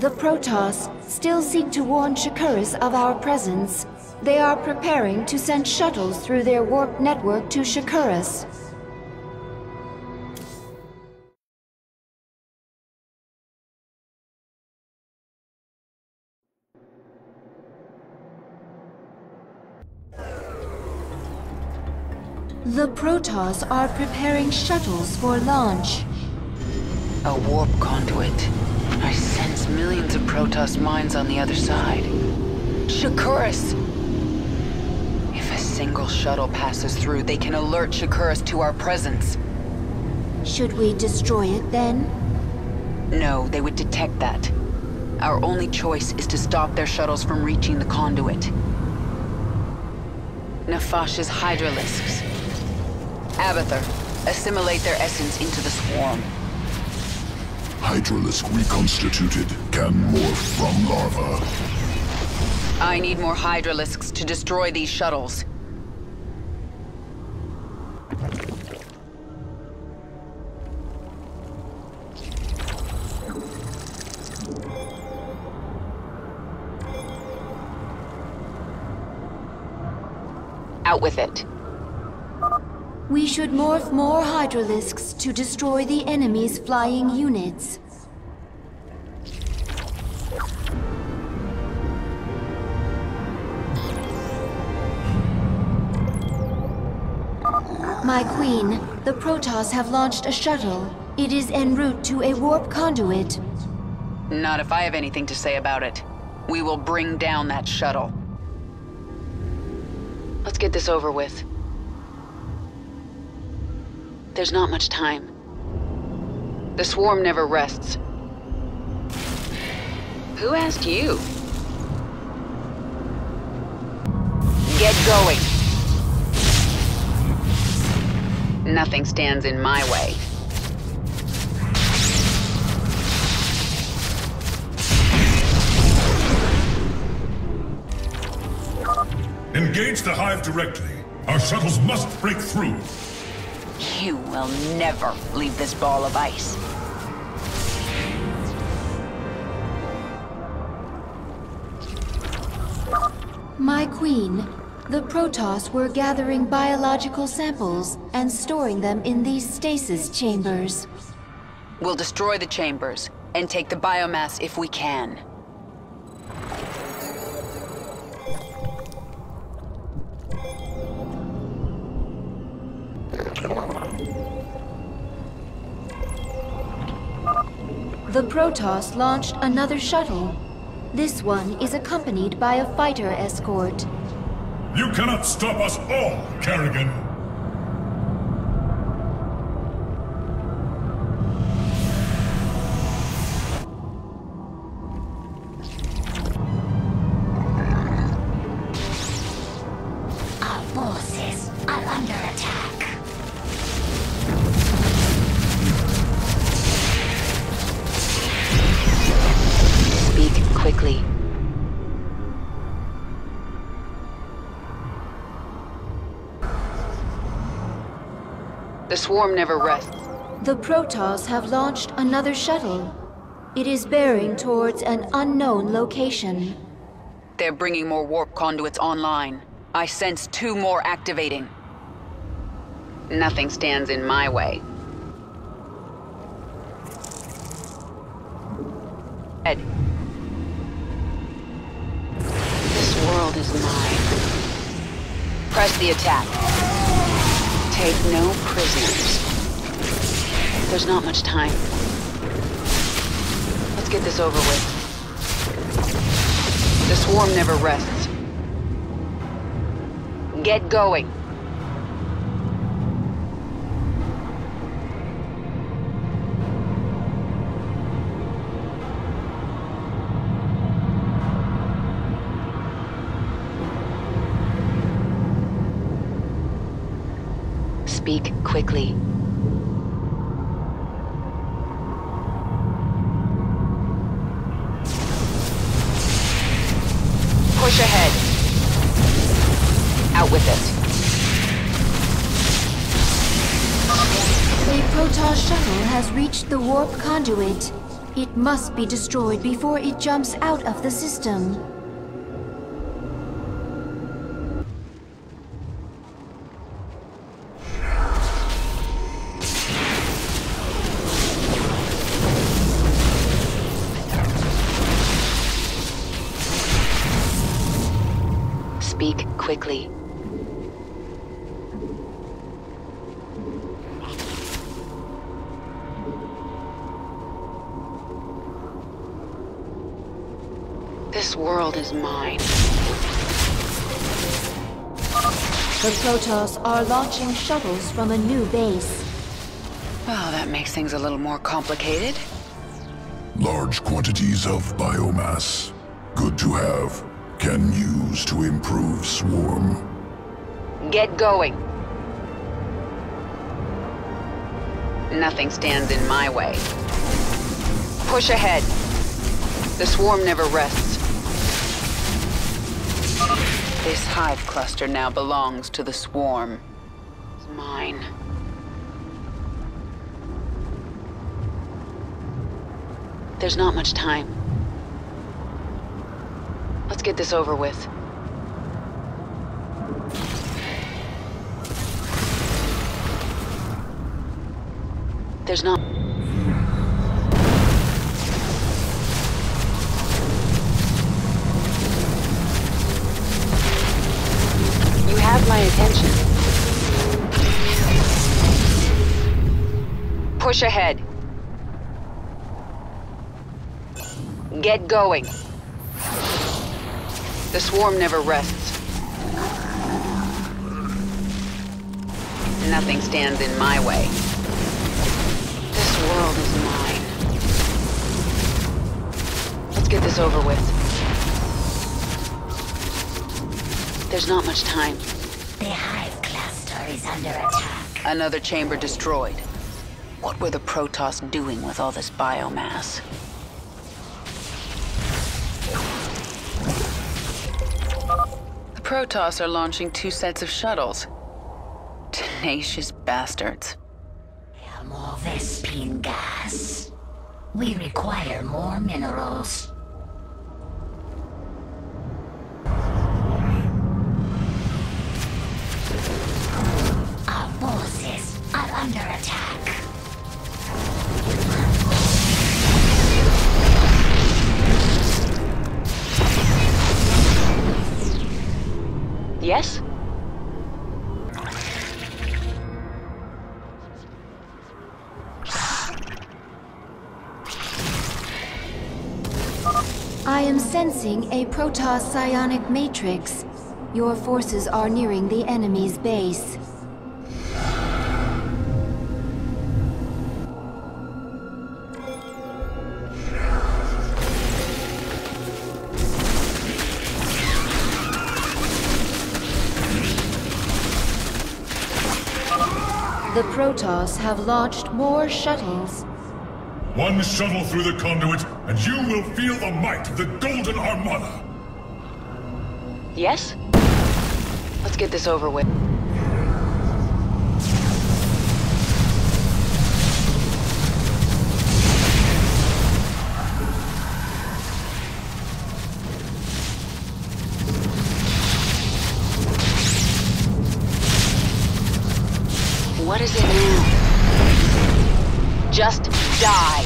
The Protoss still seek to warn Shakuras of our presence. They are preparing to send shuttles through their warp network to Shakuras. The Protoss are preparing shuttles for launch. A warp conduit. I sense millions of Protoss minds on the other side. Shakuras! If a single shuttle passes through, they can alert Shakuras to our presence. Should we destroy it then? No, they would detect that. Our only choice is to stop their shuttles from reaching the conduit. Nefash's Hydralisks. Abathur, assimilate their essence into the swarm. Hydralisk reconstituted can morph from larva. I need more Hydralisks to destroy these shuttles. Out with it. We should morph more Hydralisks to destroy the enemy's flying units. My queen, the Protoss have launched a shuttle. It is en route to a warp conduit. Not if I have anything to say about it. We will bring down that shuttle. Let's get this over with. There's not much time. The swarm never rests. Who asked you? Get going. Nothing stands in my way. Engage the Hive directly. Our shuttles must break through. You will never leave this ball of ice. My queen, the Protoss were gathering biological samples and storing them in these stasis chambers. We'll destroy the chambers and take the biomass if we can. The Protoss launched another shuttle. This one is accompanied by a fighter escort. You cannot stop us all, Kerrigan! Swarm never rests. The Protoss have launched another shuttle. It is bearing towards an unknown location. They're bringing more warp conduits online. I sense two more activating. Nothing stands in my way. Ed. This world is mine. Press the attack. Take no prisoners. There's not much time. Let's get this over with. The swarm never rests. Get going. Speak quickly. Push ahead. Out with it. A Protoss shuttle has reached the warp conduit. It must be destroyed before it jumps out of the system. Speak quickly. This world is mine. The Protoss are launching shuttles from a new base. Well, that makes things a little more complicated. Large quantities of biomass. Good to have. Can use to improve swarm. Get going. Nothing stands in my way. Push ahead. The swarm never rests. This hive cluster now belongs to the swarm. It's mine. There's not much time. Let's get this over with. There's not... You have my attention. Push ahead. Get going. The swarm never rests. Nothing stands in my way. This world is mine. Let's get this over with. There's not much time. The hive cluster is under attack. Another chamber destroyed. What were the Protoss doing with all this biomass? Protoss are launching two sets of shuttles. Tenacious bastards. More Vespene gas. We require more minerals. Our forces are under attack. Yes? I am sensing a Protoss psionic matrix. Your forces are nearing the enemy's base. The Protoss have launched more shuttles. One shuttle through the conduit, and you will feel the might of the Golden Armada. Yes? Let's get this over with. Die.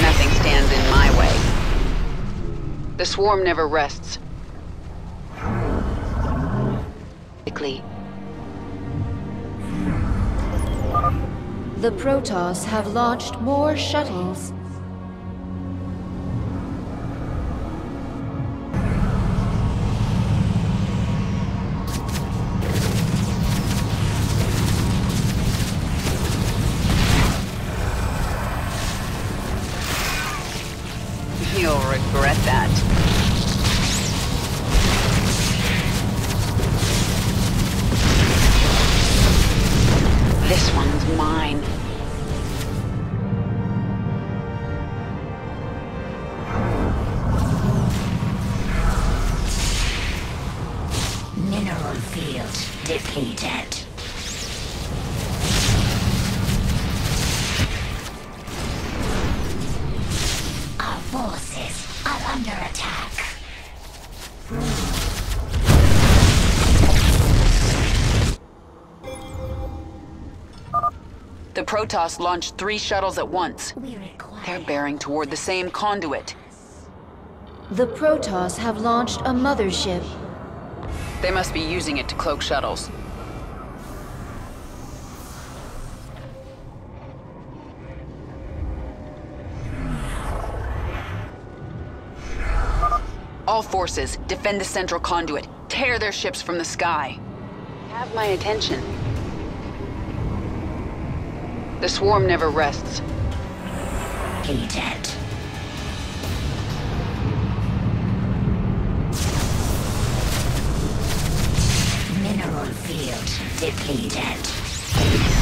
Nothing stands in my way. The swarm never rests. Quickly. The Protoss have launched more shuttles. defeated. Our forces are under attack. The Protoss launched three shuttles at once. They're bearing toward the same conduit. The Protoss have launched a mothership. They must be using it to cloak shuttles. All forces, defend the central conduit. Tear their ships from the sky. Have my attention. The swarm never rests. depleted. Mineral field depleted.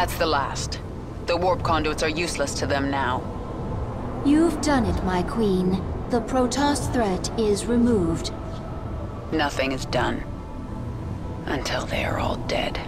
That's the last. The warp conduits are useless to them now. You've done it, my queen. The Protoss threat is removed. Nothing is done. Until they are all dead.